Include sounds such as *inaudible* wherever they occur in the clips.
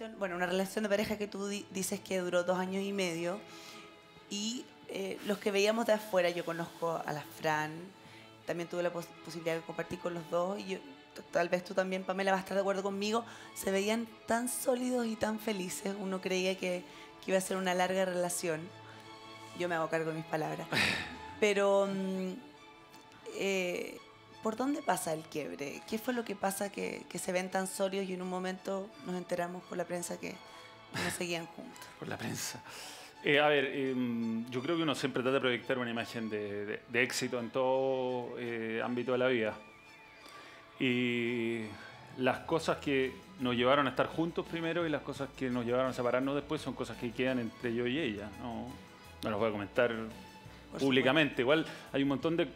relación, bueno, una relación de pareja que tú di- dices que duró dos años y medio y eh, los que veíamos de afuera, yo conozco a la Fran, también tuve la pos- posibilidad de compartir con los dos y yo, tal vez tú también, Pamela, vas a estar de acuerdo conmigo, se veían tan sólidos y tan felices, uno creía que, que iba a ser una larga relación. Yo me hago cargo de mis palabras. *laughs* Pero, mm, eh, ¿por dónde pasa el quiebre? ¿Qué fue lo que pasa que, que se ven tan sólidos y en un momento nos enteramos por la prensa que no seguían juntos? *laughs* Por la prensa. Eh, a ver, em, yo creo que uno siempre trata de proyectar una imagen de, de- de éxito en todo eh, ámbito de la vida. Y las cosas que nos llevaron a estar juntos primero y las cosas que nos llevaron a separarnos después son cosas que quedan entre yo y ella. No, no las voy a comentar Por públicamente. Igual hay un montón de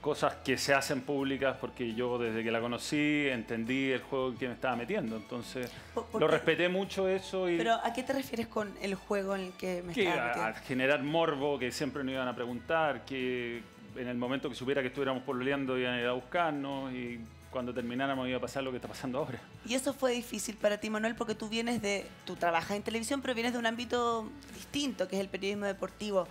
cosas que se hacen públicas porque yo desde que la conocí entendí el juego en que me estaba metiendo. Entonces ¿Por- por lo respeté mucho eso y Pero ¿a qué te refieres con el juego en el que me que estaba a, a metiendo? generar morbo, que siempre nos iban a preguntar, que en el momento que supiera que estuviéramos pololeando iban a ir a buscarnos y cuando termináramos iba a pasar lo que está pasando ahora. Y eso fue difícil para ti, Manuel, porque tú vienes de, tú trabajas en televisión, pero vienes de un ámbito distinto, que es el periodismo deportivo.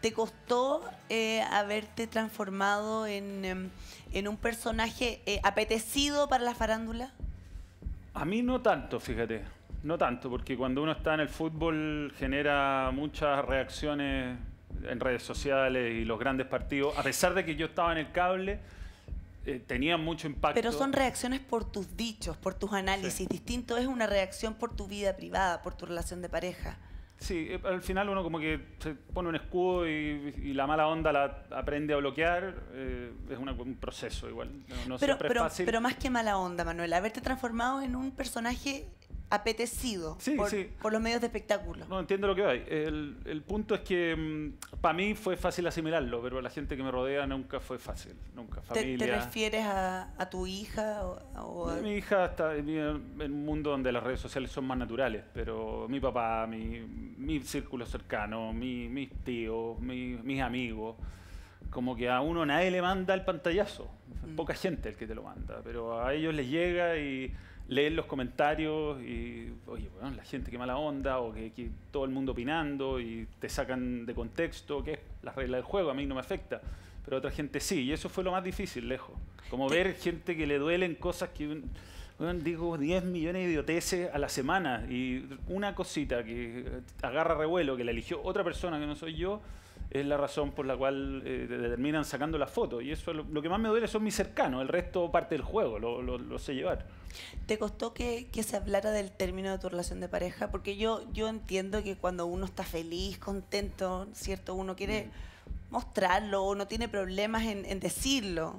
¿Te costó eh, haberte transformado en, em, en un personaje eh, apetecido para la farándula? A mí no tanto, fíjate. No tanto, porque cuando uno está en el fútbol genera muchas reacciones en redes sociales y los grandes partidos. A pesar de que yo estaba en el cable, eh, tenía mucho impacto. Pero son reacciones por tus dichos, por tus análisis. Distinto es una reacción por tu vida privada, por tu relación de pareja. Sí, eh, al final uno como que se pone un escudo y, y la mala onda la aprende a bloquear. eh, es una- un proceso igual. No, no Pero, siempre pero, es fácil. pero más que mala onda, Manuel, haberte transformado en un personaje apetecido Sí, por, sí. por los medios de espectáculo. No entiendo lo que hay. El, el punto es que para mí fue fácil asimilarlo, pero la gente que me rodea nunca fue fácil. Nunca. ¿Te, Familia. te refieres a, a tu hija o, o a- Mi hija está vive en un mundo donde las redes sociales son más naturales, pero mi papá, mi, mi círculo cercano, mi- mis tíos, mi- mis amigos, como que a uno nadie le manda el pantallazo. Mm. Poca gente el que te lo manda, pero a ellos les llega y leen los comentarios y, oye, bueno, la gente qué mala onda, o que, que todo el mundo opinando y te sacan de contexto, que es la regla del juego, a mí no me afecta. Pero a otra gente sí, y eso fue lo más difícil, lejos. Como Te- ver gente que le duelen cosas que, weón, digo, 10 millones de idioteces a la semana y una cosita que agarra revuelo, que la eligió otra persona que no soy yo, es la razón por la cual eh, te- terminan sacando la foto. Y eso lo, lo que más me duele son mis cercanos, el resto parte del juego, lo, lo- lo sé llevar. ¿Te costó que, que se hablara del término de tu relación de pareja? Porque yo, yo entiendo que cuando uno está feliz, contento, ¿cierto? Uno quiere mostrarlo o no tiene problemas en, en decirlo.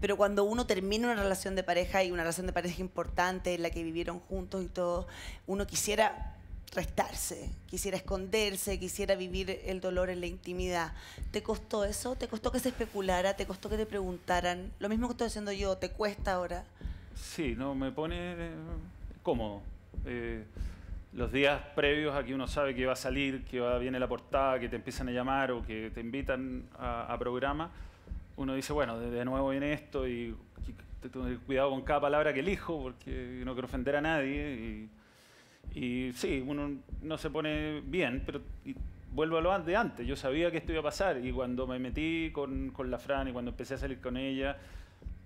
Pero cuando uno termina una relación de pareja y una relación de pareja importante en la que vivieron juntos y todo, uno quisiera restarse, quisiera esconderse, quisiera vivir el dolor en la intimidad. ¿Te costó eso? ¿Te costó que se especulara? ¿Te costó que te preguntaran? Lo mismo que estoy haciendo yo, ¿te cuesta ahora? Sí, no, me pone eh, cómodo. Eh, los días previos a que uno sabe que va a salir, que va, viene la portada, que te empiezan a llamar o que te invitan a, a programa, uno dice, bueno, de, nuevo viene esto y, y tener cuidado con cada palabra que elijo porque no quiero ofender a nadie. Y, y sí, uno no se pone bien, pero vuelvo a lo de antes. Yo sabía que esto iba a pasar y cuando me metí con, con la Fran y cuando empecé a salir con ella,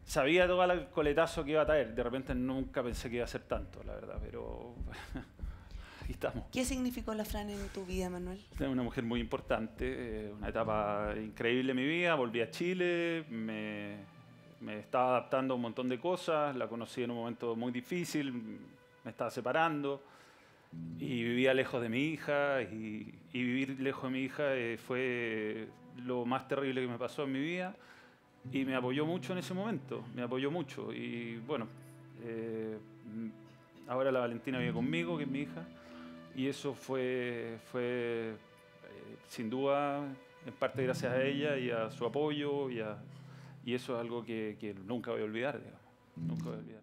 sabía todo el coletazo que iba a traer. De repente nunca pensé que iba a ser tanto, la verdad, pero *laughs* aquí estamos. ¿Qué significó la Fran en tu vida, Manuel? Es una mujer muy importante, eh, una etapa increíble en mi vida. Volví a Chile, me, me estaba adaptando a un montón de cosas, la conocí en un momento muy difícil, me estaba separando y vivía lejos de mi hija y, y vivir lejos de mi hija eh, fue lo más terrible que me pasó en mi vida. Y me apoyó mucho en ese momento, me apoyó mucho. Y bueno, eh, ahora la Valentina vive conmigo, que es mi hija, y eso fue, fue eh, sin duda en parte gracias a ella y a su apoyo y, a- y eso es algo que, que nunca voy a olvidar, digamos, nunca voy a olvidar.